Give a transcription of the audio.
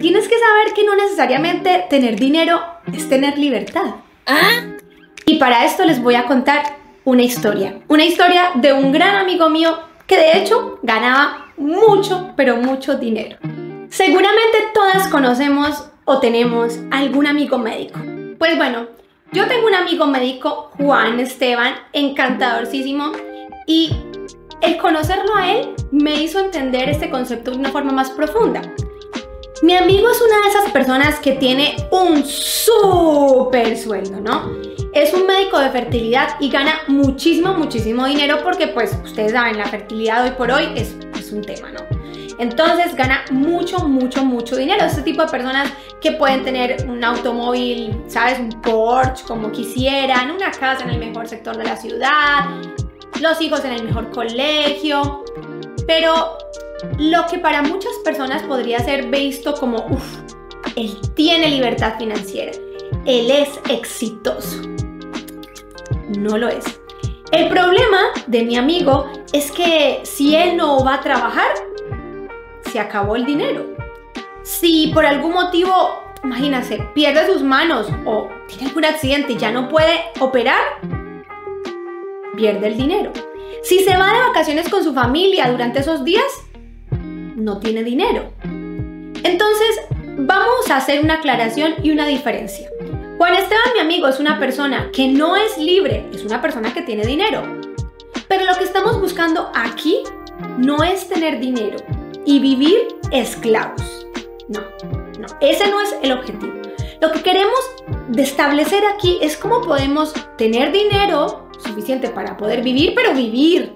tienes que saber que no necesariamente tener dinero es tener libertad. Y para esto les voy a contar una historia. Una historia de un gran amigo mío que de hecho ganaba mucho, pero mucho dinero. Seguramente todas conocemos o tenemos algún amigo médico. Pues bueno, yo tengo un amigo médico, Juan Esteban, encantadorcísimo, y el conocerlo a él me hizo entender este concepto de una forma más profunda. Mi amigo es una de esas personas que tiene un súper sueldo, ¿no? Es un médico de fertilidad y gana muchísimo, muchísimo dinero porque pues ustedes saben, la fertilidad hoy por hoy es, es un tema, ¿no? Entonces gana mucho, mucho, mucho dinero. Este tipo de personas que pueden tener un automóvil, ¿sabes? Un Porsche como quisieran, una casa en el mejor sector de la ciudad, los hijos en el mejor colegio. Pero lo que para muchas personas podría ser visto como, uff, él tiene libertad financiera, él es exitoso. No lo es. El problema de mi amigo es que si él no va a trabajar, se acabó el dinero. Si por algún motivo, imagínate, pierde sus manos o tiene algún accidente y ya no puede operar, pierde el dinero. Si se va de vacaciones con su familia durante esos días, no tiene dinero. Entonces, vamos a hacer una aclaración y una diferencia. Juan Esteban, mi amigo, es una persona que no es libre, es una persona que tiene dinero. Pero lo que estamos buscando aquí no es tener dinero y vivir esclavos. No, no, ese no es el objetivo. Lo que queremos establecer aquí es cómo podemos tener dinero suficiente para poder vivir, pero vivir,